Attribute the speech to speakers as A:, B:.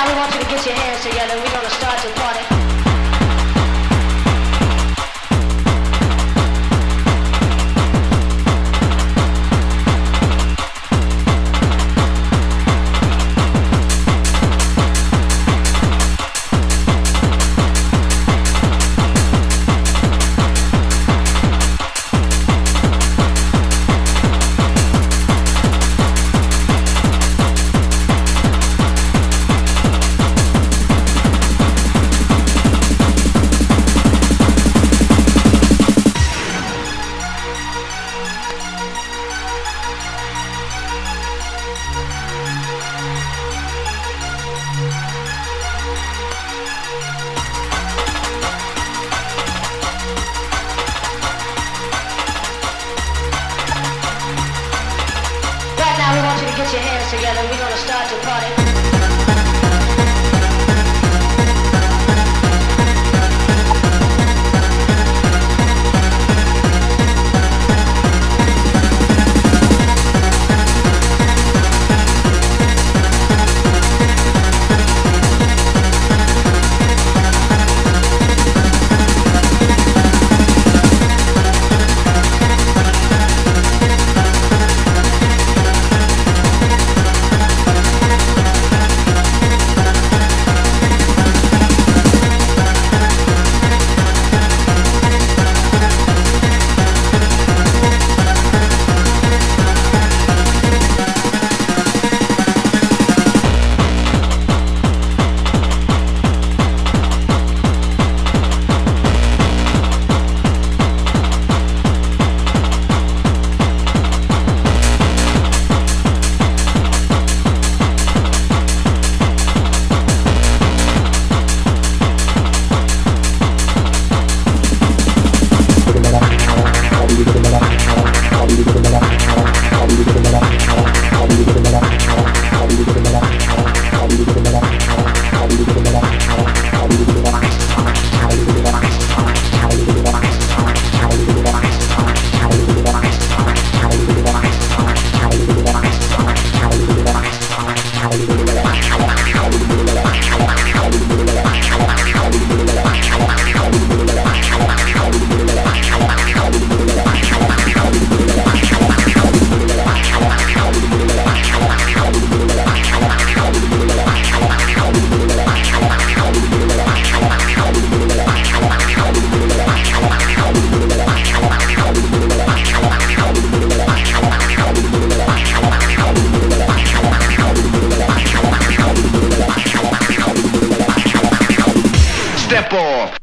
A: now we want you to get your hands together. We're gonna start to party. Together. We're gonna start to party.
B: Step off.